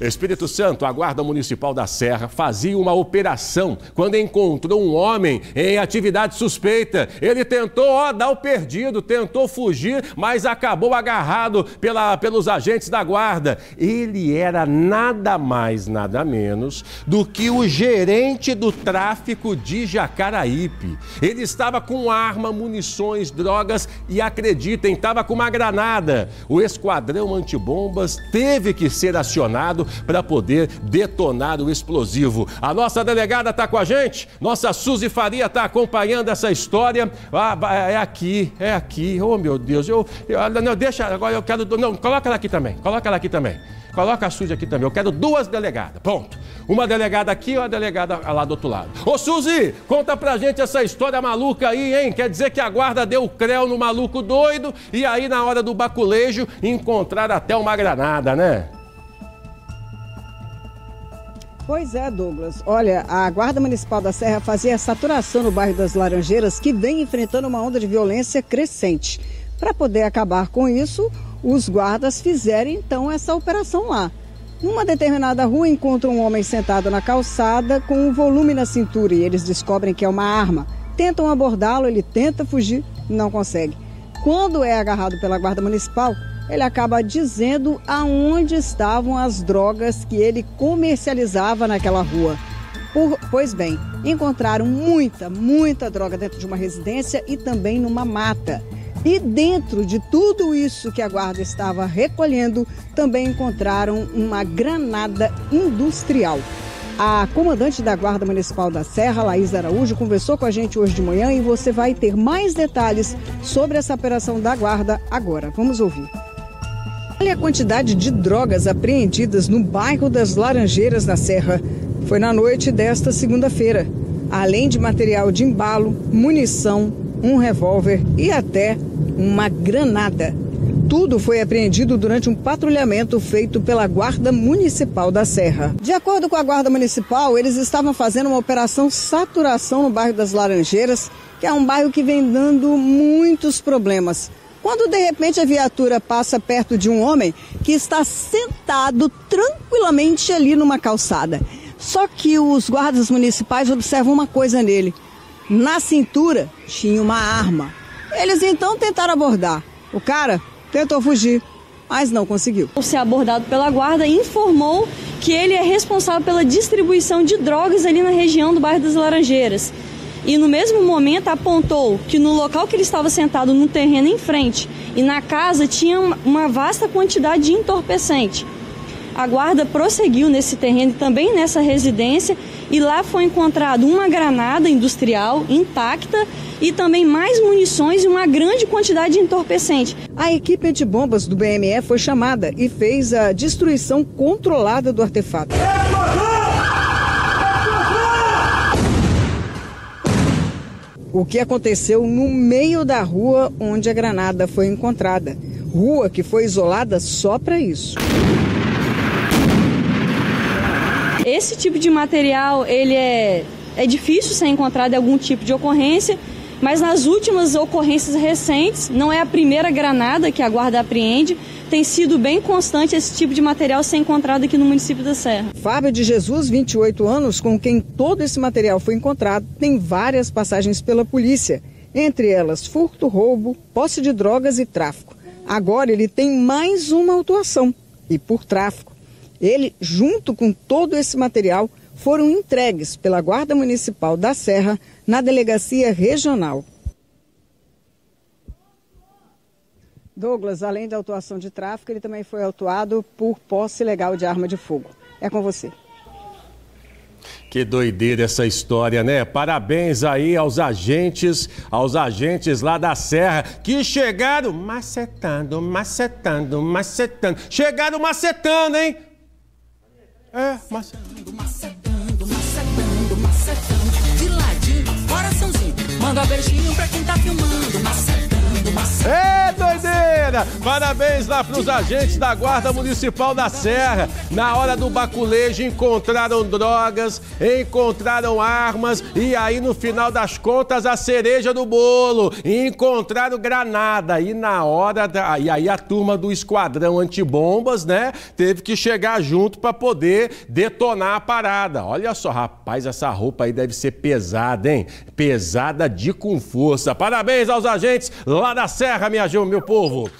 Espírito Santo, a Guarda Municipal da Serra fazia uma operação quando encontrou um homem em atividade suspeita. Ele tentou ó, dar o perdido, tentou fugir, mas acabou agarrado pela, pelos agentes da Guarda. Ele era nada mais, nada menos do que o gerente do tráfico de Jacaraípe. Ele estava com arma, munições, drogas e acreditem, estava com uma granada. O esquadrão antibombas teve que ser acionado para poder detonar o explosivo. A nossa delegada está com a gente, nossa Suzy Faria está acompanhando essa história. Ah, é aqui, é aqui. Oh, meu Deus, eu, eu não, deixa, agora eu quero, não, coloca ela aqui também, coloca ela aqui também. Coloca a Suzy aqui também. Eu quero duas delegadas. Ponto. Uma delegada aqui e uma delegada lá do outro lado. Ô Suzy, conta pra gente essa história maluca aí, hein? Quer dizer que a guarda deu o creu no maluco doido e aí na hora do baculejo encontraram até uma granada, né? Pois é, Douglas. Olha, a Guarda Municipal da Serra fazia saturação no bairro das Laranjeiras, que vem enfrentando uma onda de violência crescente. Para poder acabar com isso, os guardas fizeram então essa operação lá. Numa determinada rua, encontram um homem sentado na calçada com um volume na cintura e eles descobrem que é uma arma. Tentam abordá-lo, ele tenta fugir, não consegue. Quando é agarrado pela Guarda Municipal, ele acaba dizendo aonde estavam as drogas que ele comercializava naquela rua. Por, pois bem, encontraram muita, muita droga dentro de uma residência e também numa mata. E dentro de tudo isso que a guarda estava recolhendo, também encontraram uma granada industrial. A comandante da Guarda Municipal da Serra, Laís Araújo, conversou com a gente hoje de manhã e você vai ter mais detalhes sobre essa operação da Guarda agora. Vamos ouvir. Olha a quantidade de drogas apreendidas no bairro das Laranjeiras, na Serra. Foi na noite desta segunda-feira. Além de material de embalo, munição, um revólver e até uma granada. Tudo foi apreendido durante um patrulhamento feito pela Guarda Municipal da Serra. De acordo com a Guarda Municipal, eles estavam fazendo uma operação saturação no bairro das Laranjeiras, que é um bairro que vem dando muitos problemas. Quando de repente a viatura passa perto de um homem que está sentado tranquilamente ali numa calçada. Só que os guardas municipais observam uma coisa nele. Na cintura tinha uma arma. Eles então tentaram abordar. O cara tentou fugir, mas não conseguiu. Ao ser abordado pela guarda, informou que ele é responsável pela distribuição de drogas ali na região do bairro das Laranjeiras e no mesmo momento apontou que no local que ele estava sentado no terreno em frente e na casa tinha uma vasta quantidade de entorpecente. A guarda prosseguiu nesse terreno e também nessa residência e lá foi encontrado uma granada industrial intacta e também mais munições e uma grande quantidade de entorpecente. A equipe de bombas do BME foi chamada e fez a destruição controlada do artefato. O que aconteceu no meio da rua onde a granada foi encontrada. Rua que foi isolada só para isso. Esse tipo de material, ele é, é difícil ser encontrado em algum tipo de ocorrência, mas nas últimas ocorrências recentes, não é a primeira granada que a guarda apreende, tem sido bem constante esse tipo de material ser encontrado aqui no município da Serra. Fábio de Jesus, 28 anos, com quem todo esse material foi encontrado, tem várias passagens pela polícia, entre elas furto, roubo, posse de drogas e tráfico. Agora ele tem mais uma autuação, e por tráfico. Ele, junto com todo esse material, foram entregues pela Guarda Municipal da Serra na Delegacia Regional. Douglas, além da autuação de tráfico, ele também foi autuado por posse ilegal de arma de fogo. É com você. Que doideira essa história, né? Parabéns aí aos agentes, aos agentes lá da Serra que chegaram macetando, macetando, macetando. Chegaram macetando, hein? É, macetando, macetando, macetando, macetando. De ladinho. Manda beijinho pra quem tá filmando, macetando. É doideira! Parabéns lá para os agentes da Guarda Municipal da Serra. Na hora do baculejo encontraram drogas, encontraram armas e aí no final das contas a cereja do bolo. Encontraram granada e na hora da... e aí a turma do esquadrão antibombas, né, teve que chegar junto para poder detonar a parada. Olha só, rapaz, essa roupa aí deve ser pesada, hein? Pesada de com força. Parabéns aos agentes lá da Serra, minha, meu povo.